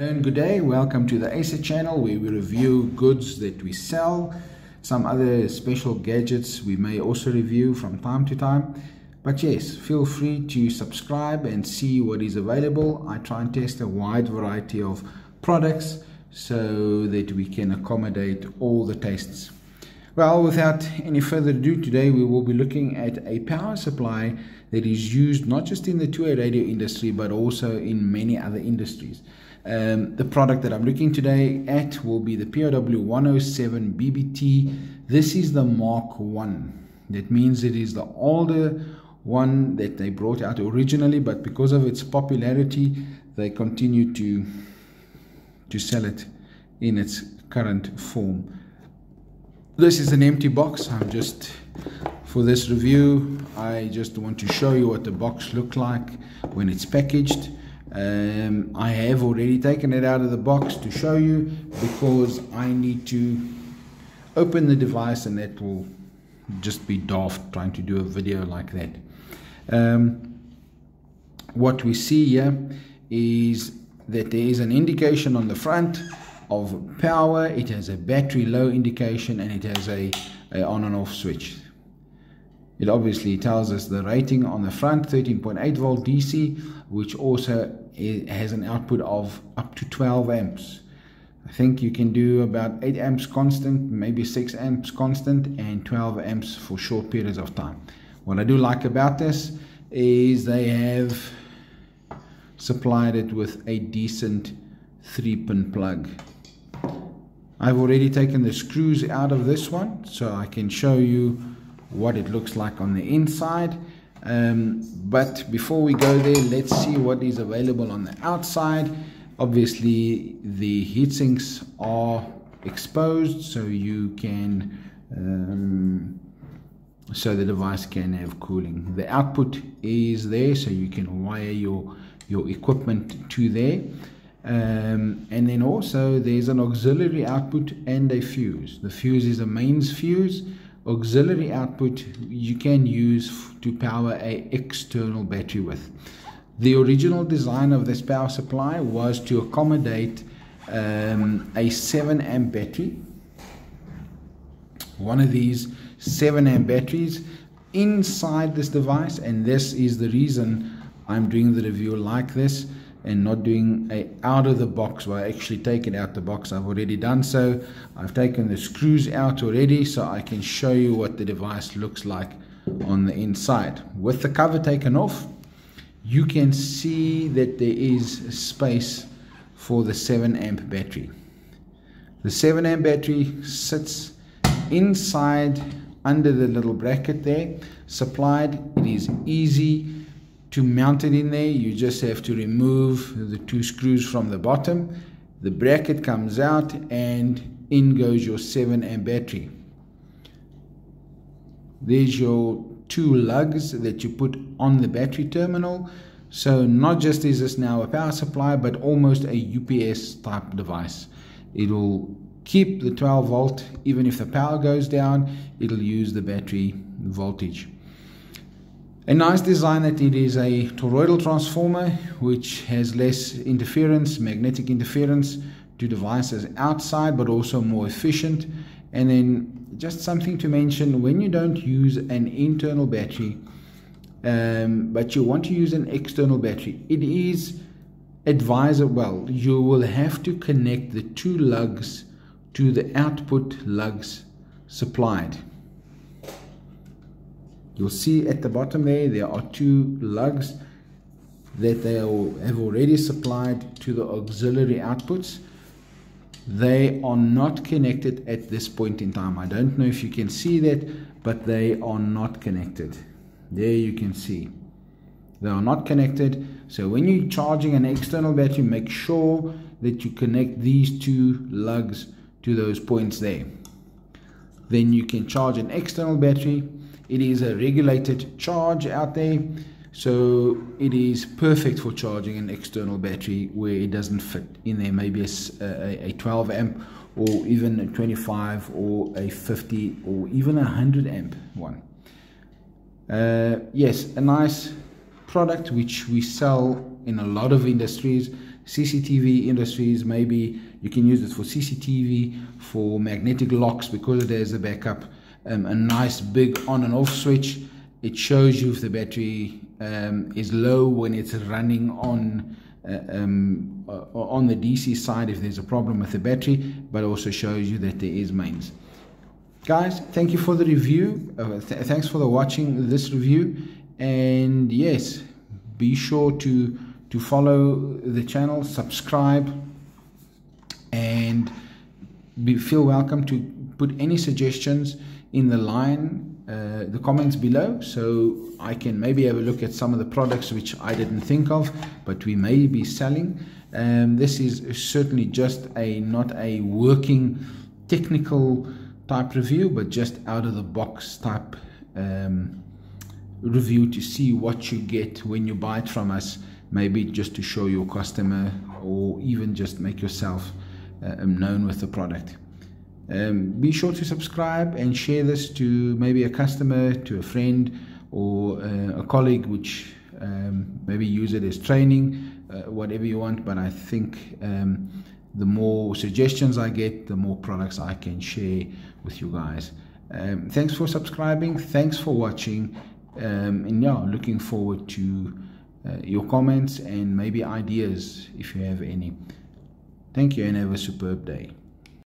And good day, welcome to the Acer channel where we review goods that we sell, some other special gadgets we may also review from time to time. But yes, feel free to subscribe and see what is available. I try and test a wide variety of products so that we can accommodate all the tastes. Well, without any further ado, today we will be looking at a power supply that is used not just in the two-way radio industry but also in many other industries. Um, the product that I'm looking today at will be the POW 107 BBT. This is the Mark 1. That means it is the older one that they brought out originally, but because of its popularity, they continue to to sell it in its current form. This is an empty box. I'm just for this review. I just want to show you what the box looked like when it's packaged. Um, I have already taken it out of the box to show you because I need to open the device and that will just be daft trying to do a video like that. Um, what we see here is that there is an indication on the front of power, it has a battery low indication and it has a, a on and off switch. It obviously tells us the rating on the front 13.8 volt DC which also has an output of up to 12 amps. I think you can do about 8 amps constant, maybe 6 amps constant and 12 amps for short periods of time. What I do like about this is they have supplied it with a decent 3 pin plug. I've already taken the screws out of this one so I can show you what it looks like on the inside. Um, but before we go there let's see what is available on the outside. Obviously the heat sinks are exposed so you can um, so the device can have cooling. The output is there so you can wire your your equipment to there um, and then also there's an auxiliary output and a fuse the fuse is a mains fuse auxiliary output you can use to power a external battery with. The original design of this power supply was to accommodate um, a 7 amp battery. One of these 7 amp batteries inside this device and this is the reason I'm doing the review like this and not doing a out of the box where I actually take it out the box. I've already done so. I've taken the screws out already so I can show you what the device looks like on the inside. With the cover taken off you can see that there is space for the 7 amp battery. The 7 amp battery sits inside under the little bracket there. Supplied it is easy to mount it in there you just have to remove the two screws from the bottom the bracket comes out and in goes your 7 amp battery. There's your two lugs that you put on the battery terminal. So not just is this now a power supply but almost a UPS type device. It'll keep the 12 volt even if the power goes down it'll use the battery voltage a nice design that it is a toroidal transformer which has less interference, magnetic interference to devices outside but also more efficient. And then just something to mention when you don't use an internal battery um, but you want to use an external battery, it is advisable, well, you will have to connect the two lugs to the output lugs supplied. You'll see at the bottom there, there are two lugs that they have already supplied to the auxiliary outputs. They are not connected at this point in time. I don't know if you can see that, but they are not connected. There you can see. They are not connected. So when you're charging an external battery, make sure that you connect these two lugs to those points there. Then you can charge an external battery it is a regulated charge out there, so it is perfect for charging an external battery where it doesn't fit in there. Maybe a, a 12 amp or even a 25 or a 50 or even a 100 amp one. Uh, yes, a nice product which we sell in a lot of industries, CCTV industries, maybe you can use it for CCTV, for magnetic locks because it has a backup, um, a nice big on and off switch. It shows you if the battery um, is low when it's running on uh, um, uh, on the DC side if there's a problem with the battery, but also shows you that there is mains. Guys, thank you for the review. Uh, th thanks for the watching this review, and yes, be sure to to follow the channel, subscribe, and be, feel welcome to put any suggestions in the line uh, the comments below so I can maybe have a look at some of the products which I didn't think of but we may be selling. Um, this is certainly just a not a working technical type review but just out of the box type um, review to see what you get when you buy it from us maybe just to show your customer or even just make yourself uh, known with the product um, be sure to subscribe and share this to maybe a customer, to a friend, or uh, a colleague, which um, maybe use it as training, uh, whatever you want. But I think um, the more suggestions I get, the more products I can share with you guys. Um, thanks for subscribing. Thanks for watching. Um, and yeah, looking forward to uh, your comments and maybe ideas if you have any. Thank you and have a superb day.